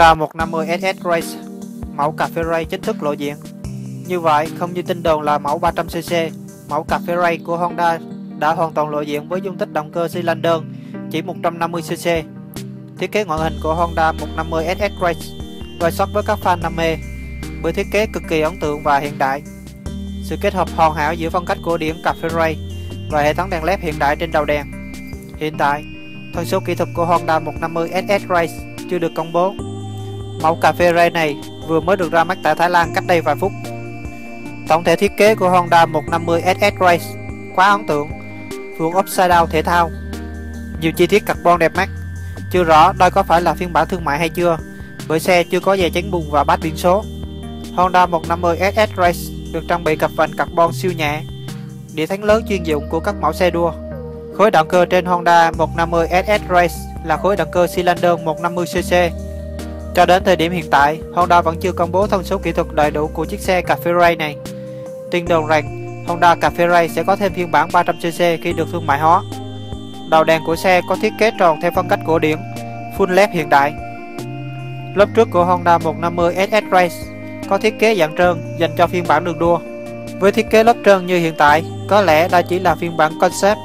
Honda 150 SS Race mẫu cà phê ray chính thức lộ diện. Như vậy, không như tin đồn là mẫu 300cc, mẫu cà phê ray của Honda đã hoàn toàn lộ diện với dung tích động cơ xi lanh đơn chỉ 150cc. Thiết kế ngoại hình của Honda 150 SS Race gây sót với các fan đam mê bởi thiết kế cực kỳ ấn tượng và hiện đại. Sự kết hợp hoàn hảo giữa phong cách cổ điển cà phê ray và hệ thống đèn led hiện đại trên đầu đèn. Hiện tại, thông số kỹ thuật của Honda 150 SS Race chưa được công bố. Mẫu cà phê ray này vừa mới được ra mắt tại Thái Lan cách đây vài phút. Tổng thể thiết kế của Honda 150 SS Race quá ấn tượng, vuông upside down thể thao, nhiều chi tiết carbon đẹp mắt. Chưa rõ đây có phải là phiên bản thương mại hay chưa, bởi xe chưa có dè chắn bùn và bát biển số. Honda 150 SS Race được trang bị cặp vành carbon siêu nhẹ, đĩa thắng lớn chuyên dụng của các mẫu xe đua. Khối động cơ trên Honda 150 SS Race là khối động cơ xi lanh đơn 150cc. Cho đến thời điểm hiện tại, Honda vẫn chưa công bố thông số kỹ thuật đầy đủ của chiếc xe cà phê ray này. Tin đồn rằng Honda cà phê ray sẽ có thêm phiên bản 300cc khi được thương mại hóa. Đầu đèn của xe có thiết kế tròn theo phong cách cổ điển, full LED hiện đại. Lớp trước của Honda 150 SS Race có thiết kế dạng trơn dành cho phiên bản đường đua. Với thiết kế lớp trơn như hiện tại, có lẽ đây chỉ là phiên bản concept.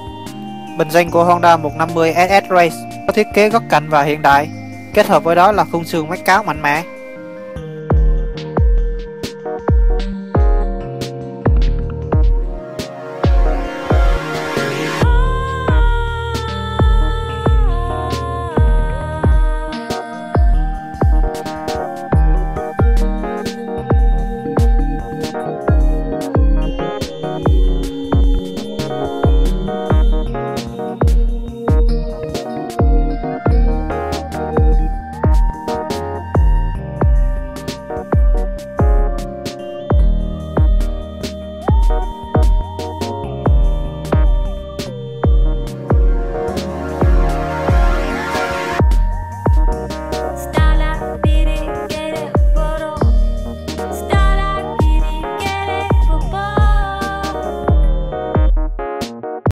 Bình danh của Honda 150 SS Race có thiết kế góc cạnh và hiện đại, kết hợp với đó là khung xương mách cáo mạnh mẽ.